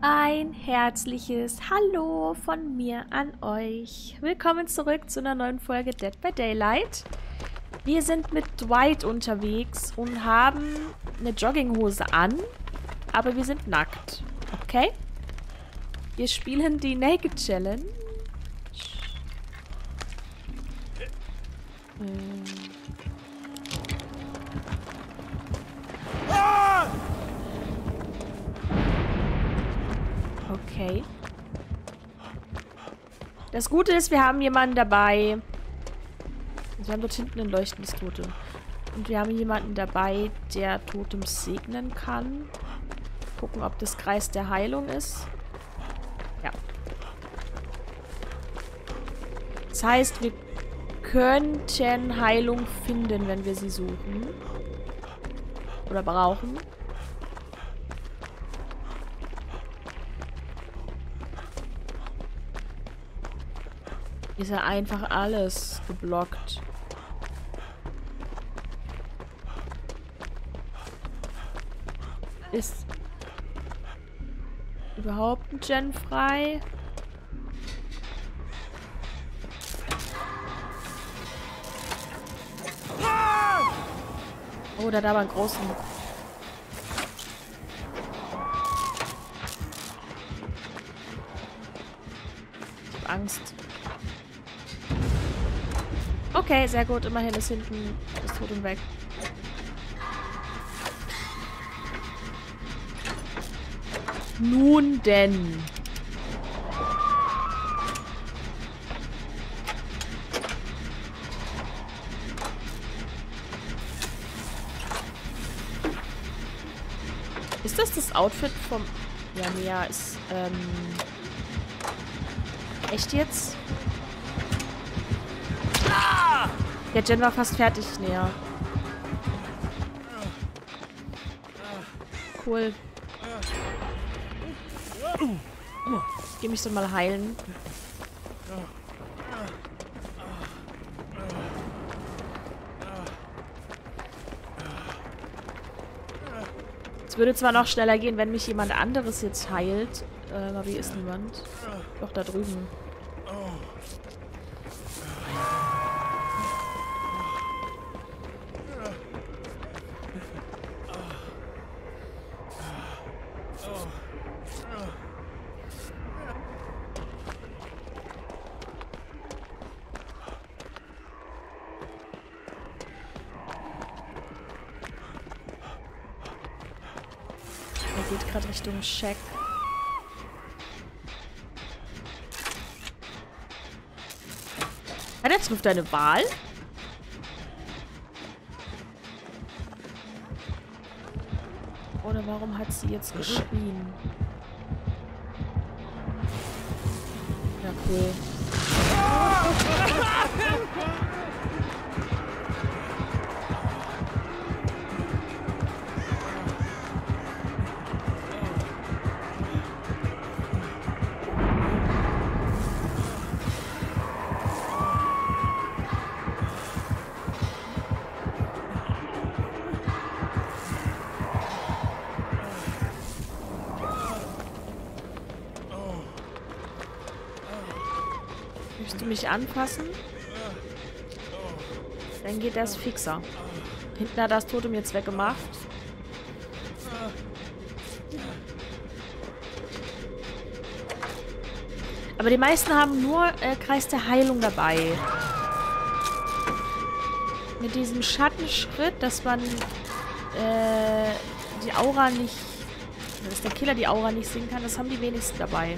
Ein herzliches Hallo von mir an euch. Willkommen zurück zu einer neuen Folge Dead by Daylight. Wir sind mit Dwight unterwegs und haben eine Jogginghose an, aber wir sind nackt. Okay? Wir spielen die Naked Challenge. Ähm. Okay. Das Gute ist, wir haben jemanden dabei. Wir haben dort hinten ein leuchtendes Totem. Und wir haben jemanden dabei, der Totem segnen kann. Gucken, ob das Kreis der Heilung ist. Ja. Das heißt, wir könnten Heilung finden, wenn wir sie suchen. Oder brauchen. Ist ja einfach alles geblockt. Ist überhaupt ein Gen frei? Oh, da da war einen großen. Ich hab Angst. Okay, sehr gut. Immerhin ist hinten das Totem weg. Nun denn. Ist das das Outfit vom... Ja, Mia ist, ähm... Echt jetzt? Der Jen war fast fertig. Näher. Cool. Ich geh mich so mal heilen. Es würde zwar noch schneller gehen, wenn mich jemand anderes jetzt heilt. Äh, aber wie ist niemand? Doch, da drüben. Geht gerade Richtung Shack. Hat er trifft deine Wahl? Oder warum hat sie jetzt geschrien? Ja, cool. mich anfassen? Dann geht das fixer. Hinten hat das Totem jetzt weggemacht. Aber die meisten haben nur äh, Kreis der Heilung dabei. Mit diesem Schattenschritt, dass man äh, die Aura nicht, dass der Killer die Aura nicht sehen kann, das haben die wenigsten dabei.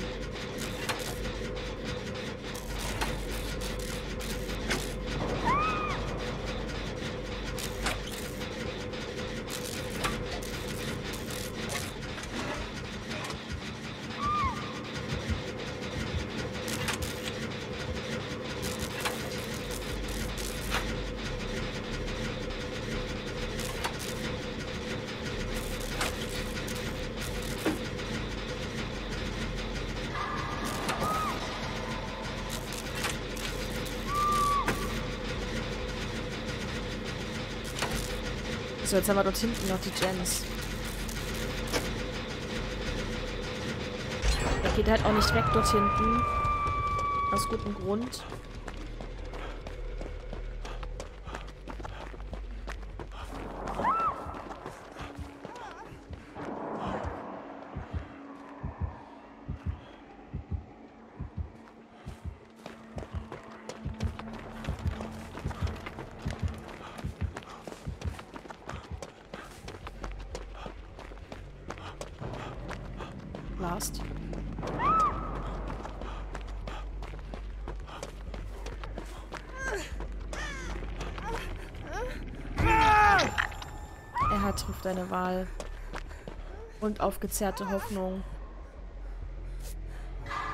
So, jetzt haben wir dort hinten noch die Gens. Geht halt auch nicht weg dort hinten. Aus gutem Grund. Last. Er hat trifft eine Wahl. Und aufgezerrte Hoffnung.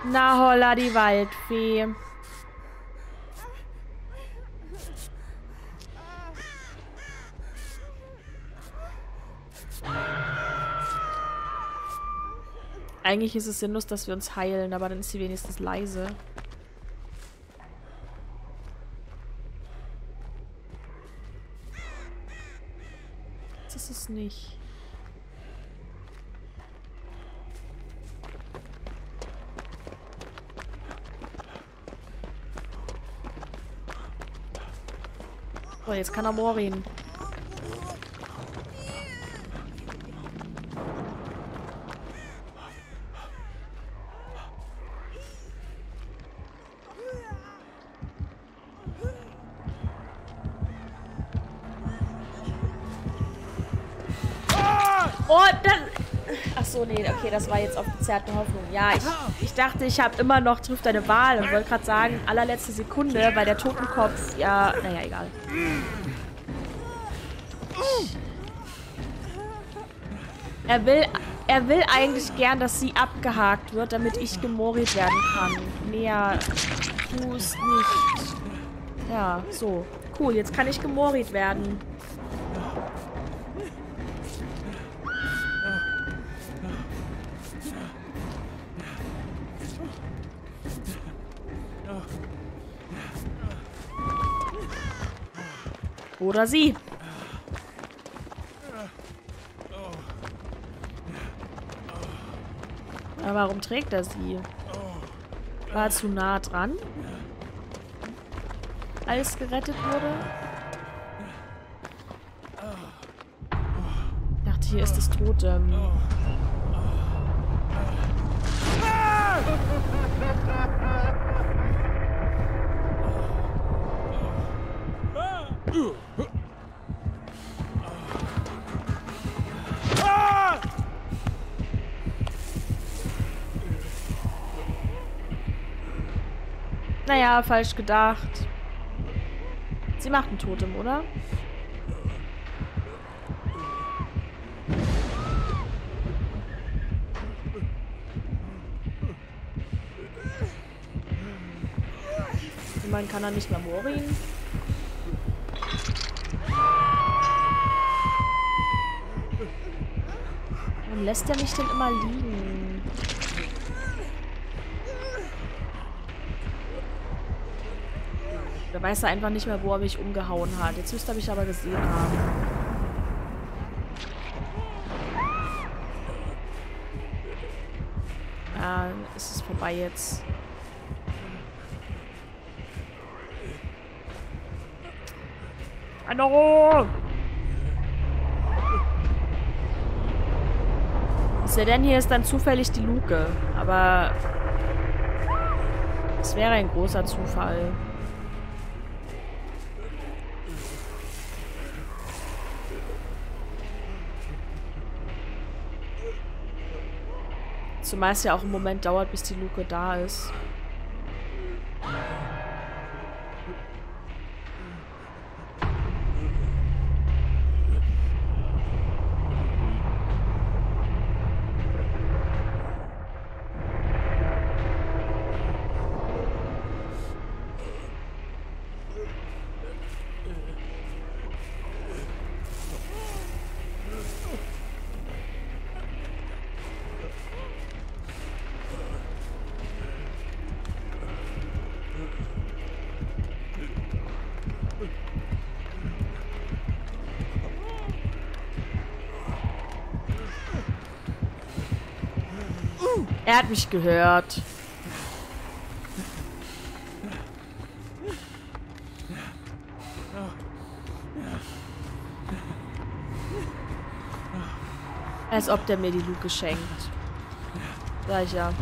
Na holla, die Waldfee. Eigentlich ist es sinnlos, dass wir uns heilen, aber dann ist sie wenigstens leise. Das ist es nicht. So, jetzt kann er Morin. Oh, dann... Ach so, nee, okay, das war jetzt auf gezerrte Hoffnung. Ja, ich, ich dachte, ich habe immer noch trifft deine Wahl und wollte gerade sagen, allerletzte Sekunde, weil der Totenkopf, ja, naja, egal. Er will, er will eigentlich gern, dass sie abgehakt wird, damit ich gemorit werden kann. Mehr tu nicht. Ja, so. Cool, jetzt kann ich gemorit werden. Oder sie. Aber warum trägt er sie? War zu nah dran? Als gerettet wurde? Ich dachte, hier ist das Totem. Naja, falsch gedacht. Sie macht ein Totem, oder? Man kann er nicht mehr morin. Warum lässt er mich denn immer liegen? Da weiß er einfach nicht mehr, wo er mich umgehauen hat. Jetzt müsste er mich aber gesehen haben. Ja, ist es vorbei jetzt. Hallo! Ist ja denn hier ist dann zufällig die Luke. Aber es wäre ein großer Zufall. Es ja auch einen Moment dauert, bis die Luke da ist. Er hat mich gehört. Als ob der mir die Luke schenkt. Sag ich ja.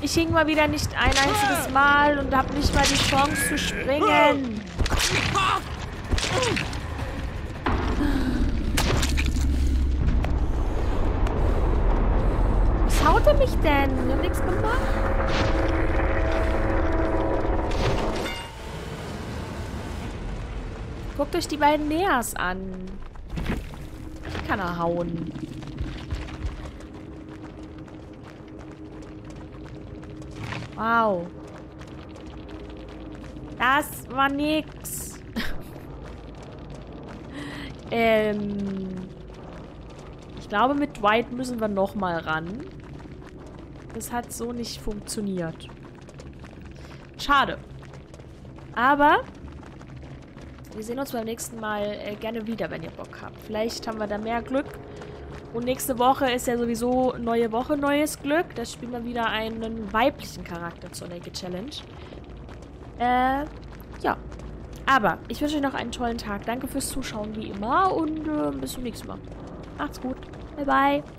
Ich hing mal wieder nicht ein einziges Mal und habe nicht mal die Chance zu springen. Er mich denn? Wir haben nichts gemacht. Guckt euch die beiden Neas an. Die kann er hauen. Wow. Das war nix. ähm. Ich glaube, mit Dwight müssen wir nochmal ran. Das hat so nicht funktioniert. Schade. Aber wir sehen uns beim nächsten Mal äh, gerne wieder, wenn ihr Bock habt. Vielleicht haben wir da mehr Glück. Und nächste Woche ist ja sowieso neue Woche, neues Glück. Da spielen wir wieder einen weiblichen Charakter zur Naked Challenge. Äh, ja. Aber ich wünsche euch noch einen tollen Tag. Danke fürs Zuschauen wie immer und äh, bis zum nächsten Mal. Macht's gut. Bye, bye.